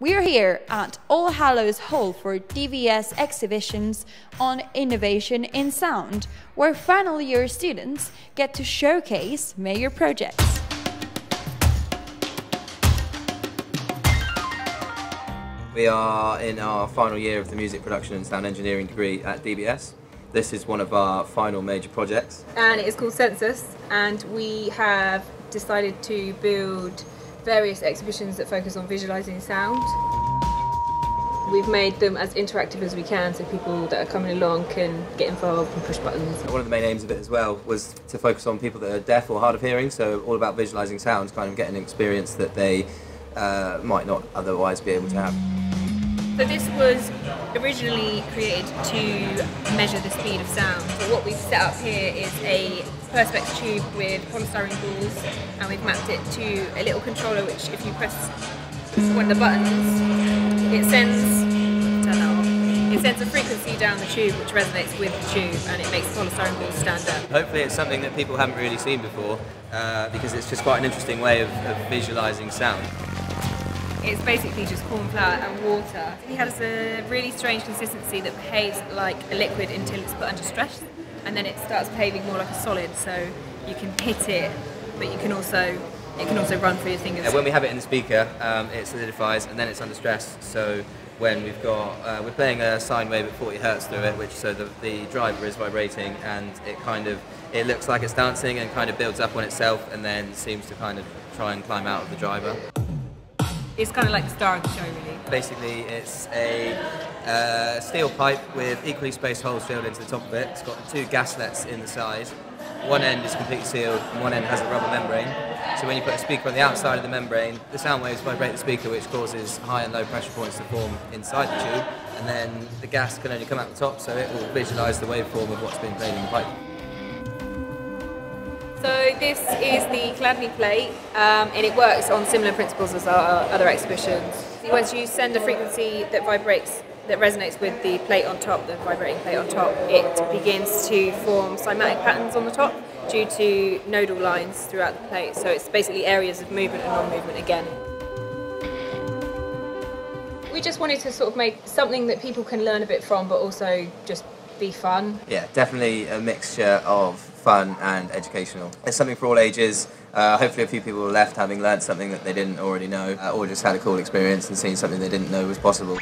We're here at All Hallows Hall for DBS exhibitions on innovation in sound, where final year students get to showcase major projects. We are in our final year of the music production and sound engineering degree at DBS. This is one of our final major projects. and it is called SENSUS. And we have decided to build various exhibitions that focus on visualizing sound. We've made them as interactive as we can so people that are coming along can get involved and push buttons. One of the main aims of it as well was to focus on people that are deaf or hard of hearing, so all about visualizing sounds, kind of getting an experience that they uh, might not otherwise be able to have. So this was originally created to measure the speed of sound. So what we've set up here is a perspex tube with polystyrene balls and we've mapped it to a little controller which if you press one of the buttons it sends it sends a frequency down the tube which resonates with the tube and it makes polystyrene balls stand up. Hopefully it's something that people haven't really seen before uh, because it's just quite an interesting way of, of visualizing sound. It's basically just corn flour and water. It has a really strange consistency that behaves like a liquid until it's put under stress, and then it starts behaving more like a solid. So you can hit it, but you can also it can also run through your fingers. Uh, when we have it in the speaker, um, it solidifies and then it's under stress. So when we've got, uh, we're playing a sine wave at 40 hertz through it, which so the, the driver is vibrating and it kind of, it looks like it's dancing and kind of builds up on itself and then seems to kind of try and climb out of the driver. It's kind of like the star of the show, really. Basically, it's a uh, steel pipe with equally spaced holes filled into the top of it. It's got two gaslets in the side. One end is completely sealed, and one end has a rubber membrane. So when you put a speaker on the outside of the membrane, the sound waves vibrate the speaker, which causes high and low pressure points to form inside the tube. And then the gas can only come out the top, so it will visualise the waveform of what's being played in the pipe. This is the Chladni plate, um, and it works on similar principles as our other exhibitions. Once you send a frequency that vibrates, that resonates with the plate on top, the vibrating plate on top, it begins to form cymatic patterns on the top due to nodal lines throughout the plate. So it's basically areas of movement and non-movement again. We just wanted to sort of make something that people can learn a bit from, but also just be fun. Yeah, definitely a mixture of fun and educational. It's something for all ages. Uh, hopefully, a few people left having learned something that they didn't already know, uh, or just had a cool experience and seen something they didn't know was possible.